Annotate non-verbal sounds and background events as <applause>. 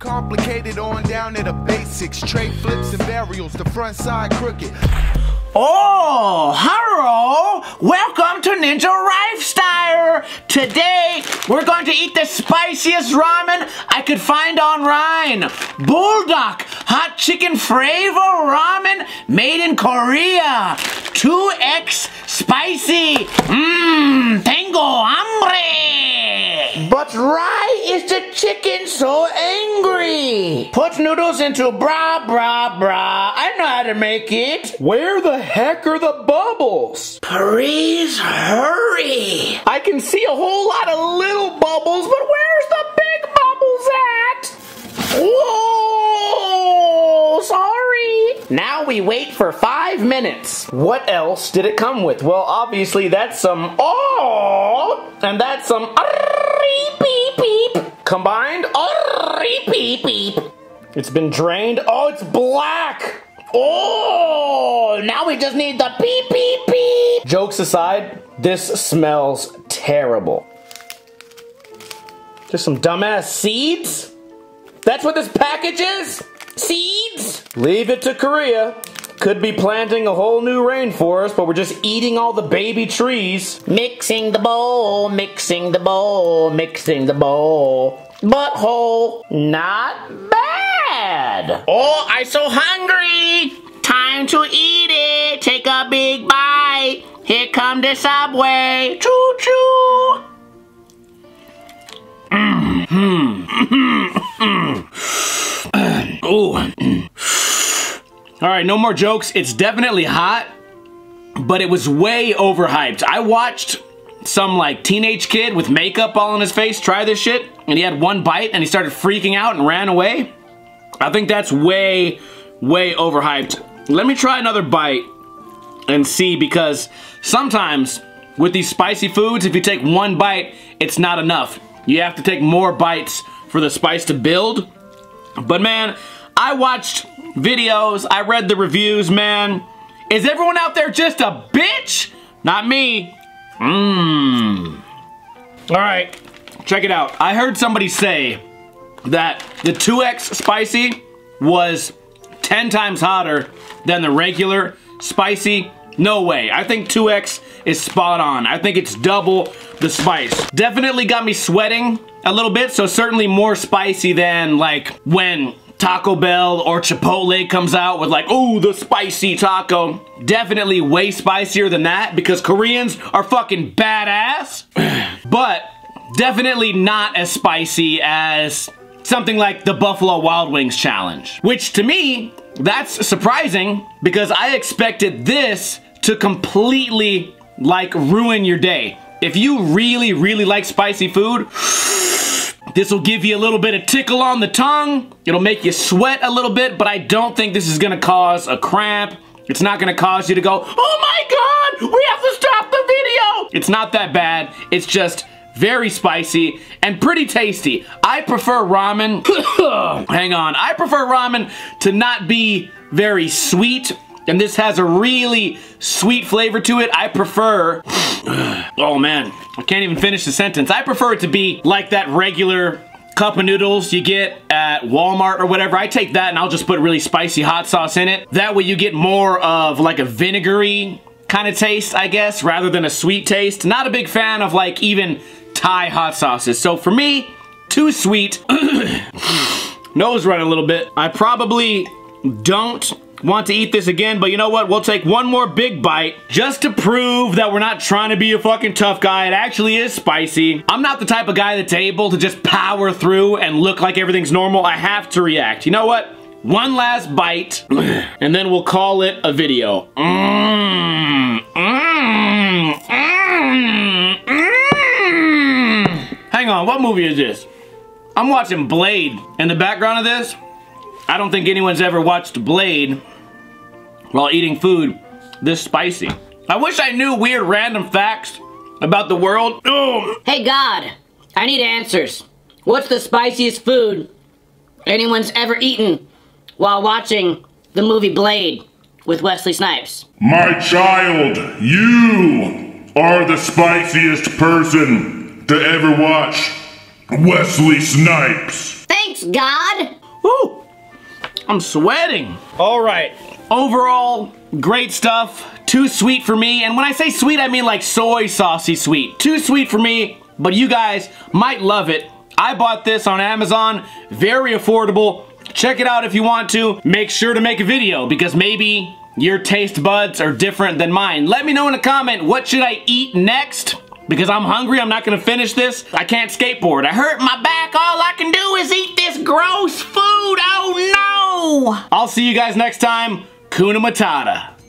Complicated on down to the basics. Tray flips and burials, the front side crooked. Oh, hello! Welcome to Ninja Lifestyle! Today, we're going to eat the spiciest ramen I could find on online. Buldak Hot Chicken Flavor Ramen made in Korea. 2X spicy. Mmm, tengo hambre! But why is the chicken so angry? Put noodles into bra bra bra. I know how to make it. Where the heck are the bubbles? Please hurry. I can see a whole lot of little bubbles, but where's the big bubbles at? Whoa, sorry. Now we wait for five minutes. What else did it come with? Well, obviously that's some oh, and that's some Combined, beep beep. It's been drained. Oh, it's black. Oh, now we just need the beep beep beep. Jokes aside, this smells terrible. Just some dumbass seeds? That's what this package is? Seeds? Leave it to Korea. Could be planting a whole new rainforest, but we're just eating all the baby trees. Mixing the bowl, mixing the bowl, mixing the bowl. Butthole, not bad. Oh, I'm so hungry. Time to eat it. Take a big bite. Here come the subway. Choo choo. Ooh. All right, no more jokes. It's definitely hot, but it was way overhyped. I watched some like teenage kid with makeup all on his face try this shit, and he had one bite and he started freaking out and ran away. I think that's way, way overhyped. Let me try another bite and see because sometimes with these spicy foods, if you take one bite, it's not enough. You have to take more bites for the spice to build. But man, I watched videos, I read the reviews, man. Is everyone out there just a bitch? Not me. Mmm. All right, check it out. I heard somebody say that the 2X spicy was 10 times hotter than the regular spicy. No way. I think 2X is spot on. I think it's double the spice. Definitely got me sweating a little bit, so certainly more spicy than like when Taco Bell or Chipotle comes out with like, oh, the spicy taco. Definitely way spicier than that because Koreans are fucking badass. <clears throat> but definitely not as spicy as something like the Buffalo Wild Wings challenge. Which to me, that's surprising because I expected this to completely like ruin your day. If you really, really like spicy food, this will give you a little bit of tickle on the tongue. It'll make you sweat a little bit, but I don't think this is gonna cause a cramp. It's not gonna cause you to go, oh my God, we have to stop the video. It's not that bad. It's just very spicy and pretty tasty. I prefer ramen, <coughs> hang on, I prefer ramen to not be very sweet and this has a really sweet flavor to it. I prefer, <sighs> oh man, I can't even finish the sentence. I prefer it to be like that regular cup of noodles you get at Walmart or whatever. I take that and I'll just put really spicy hot sauce in it. That way you get more of like a vinegary kind of taste, I guess, rather than a sweet taste. Not a big fan of like even Thai hot sauces. So for me, too sweet. <coughs> <coughs> Nose running a little bit. I probably don't want to eat this again, but you know what? We'll take one more big bite just to prove that we're not trying to be a fucking tough guy. It actually is spicy. I'm not the type of guy that's able to just power through and look like everything's normal. I have to react. You know what? One last bite, <clears throat> and then we'll call it a video. Mmm, mmm, mmm. Hang on, what movie is this? I'm watching Blade. In the background of this, I don't think anyone's ever watched Blade while eating food this spicy. I wish I knew weird random facts about the world. Oh. Hey God, I need answers. What's the spiciest food anyone's ever eaten while watching the movie Blade with Wesley Snipes? My child, you are the spiciest person to ever watch Wesley Snipes. Thanks, God. Woo! I'm sweating. All right. Overall, great stuff. Too sweet for me. And when I say sweet, I mean like soy saucy sweet. Too sweet for me, but you guys might love it. I bought this on Amazon. Very affordable. Check it out if you want to. Make sure to make a video because maybe your taste buds are different than mine. Let me know in a comment what should I eat next because I'm hungry. I'm not gonna finish this. I can't skateboard. I hurt my back. All I can do is eat this gross food. Oh no! I'll see you guys next time. Kuna Matata.